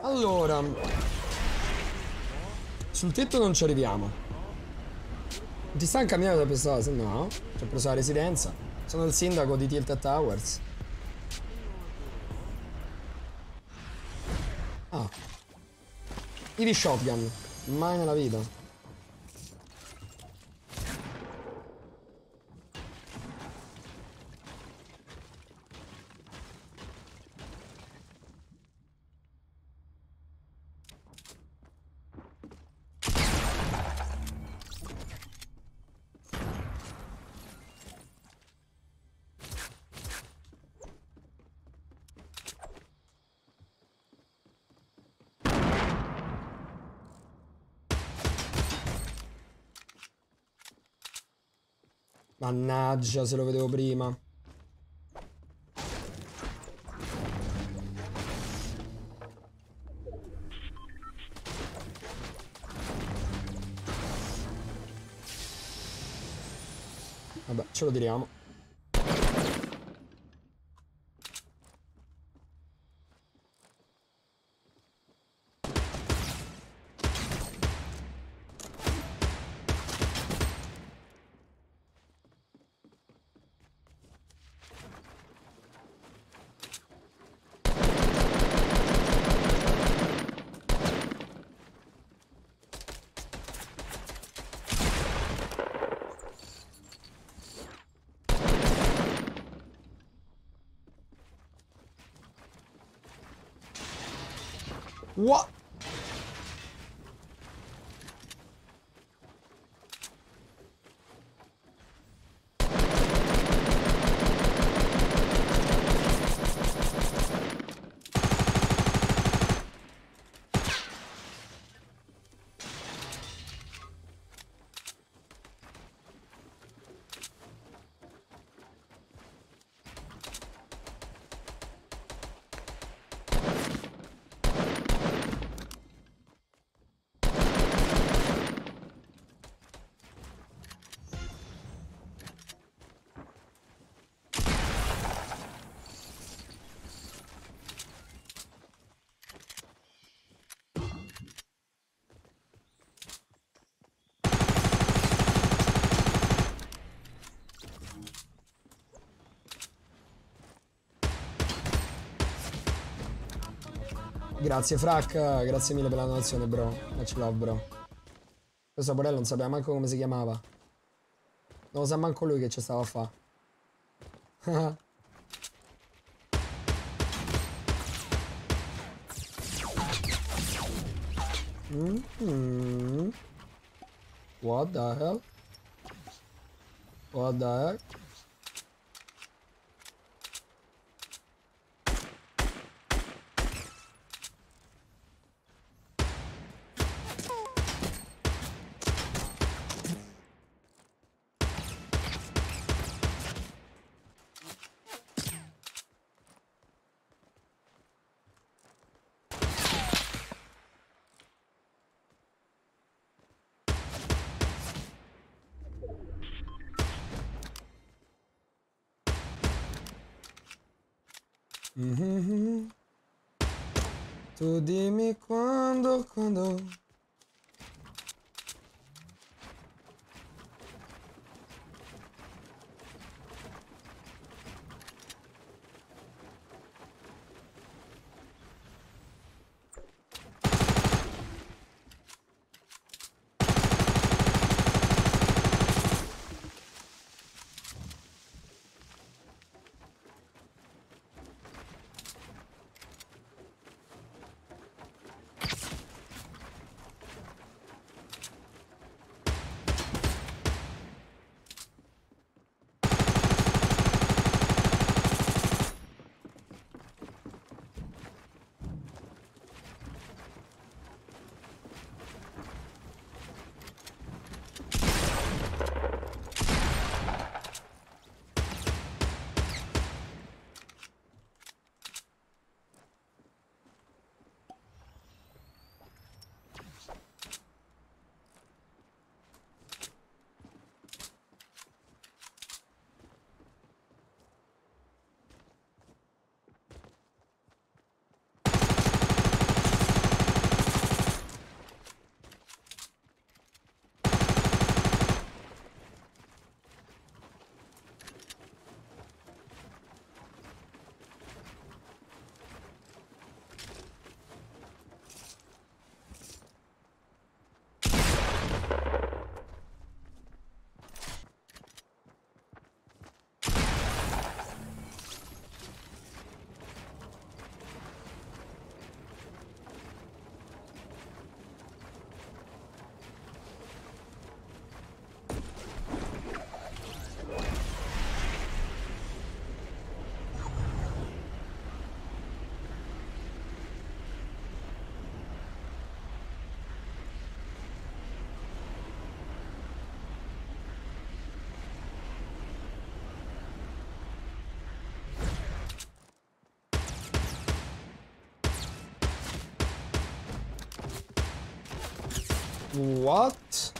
Allora, sul tetto non ci arriviamo. Ti sta incamminando da cosa? No, ci ho preso la residenza. Sono il sindaco di Tilted Towers. Ah. Ivi shotgun. Mai nella vita. Mannaggia, se lo vedevo prima. Vabbè, ce lo tiriamo. What? Grazie Frac, grazie mille per la donazione bro. Much love bro. Questo Borello non sapeva manco come si chiamava. Non lo sa manco lui che ci stava a fa. mm -hmm. What the hell? What the heck? Mhm. Tu dimmi quando, quando. What?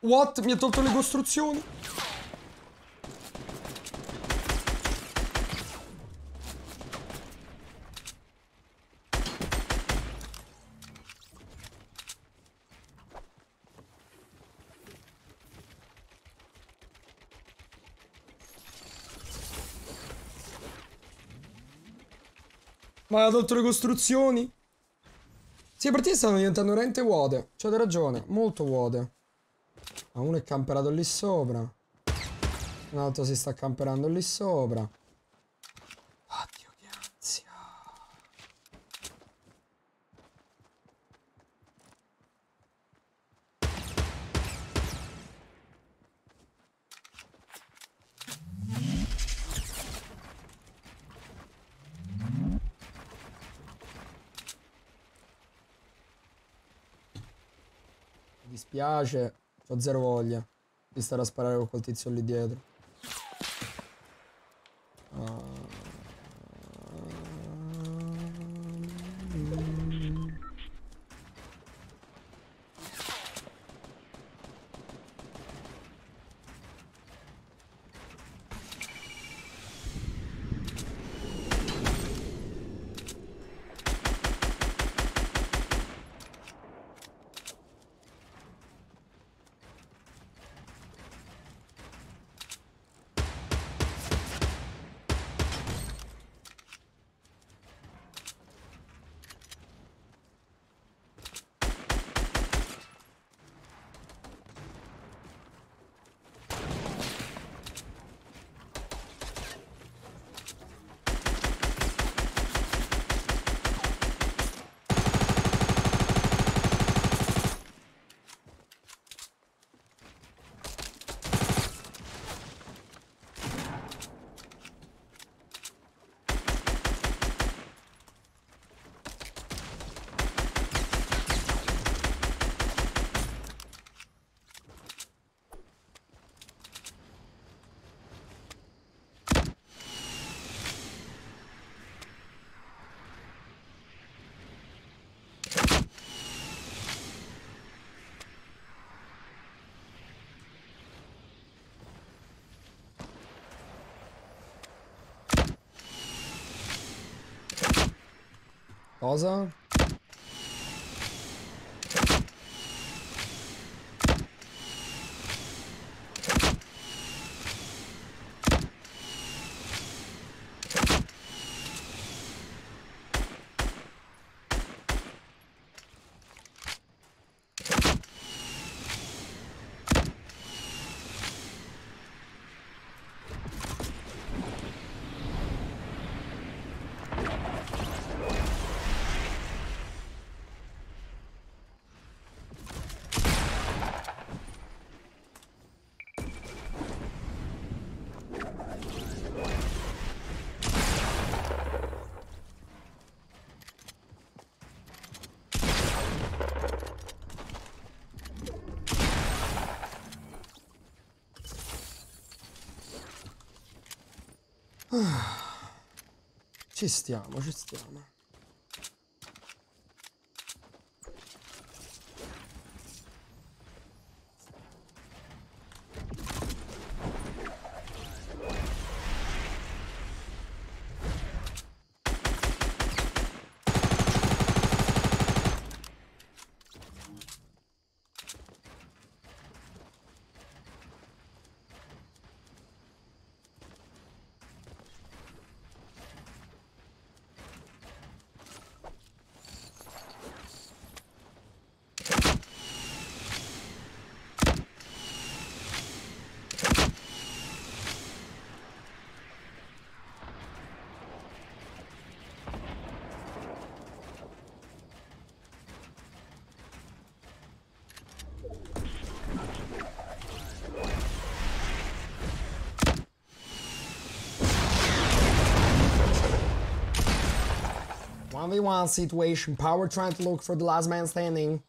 What? Mi ha tolto le costruzioni? Ma tolto le costruzioni? Sì, le partite stanno diventando veramente vuote. C'avete ragione, molto vuote. Ma uno è camperato lì sopra. Un altro si sta camperando lì sopra. Dispiace, ho zero voglia di stare a sparare con quel tizio lì dietro. Außer Ci stiamo, ci stiamo. 1v1 situation. Power trying to look for the last man standing.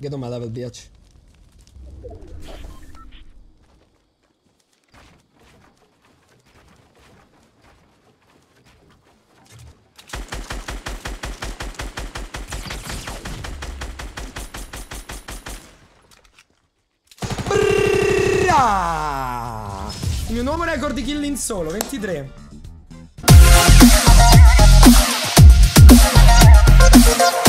Get on my level, bitch. Il mio nuovo record di kill in solo, 23. Thank